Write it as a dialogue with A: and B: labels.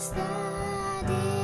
A: Study. the day.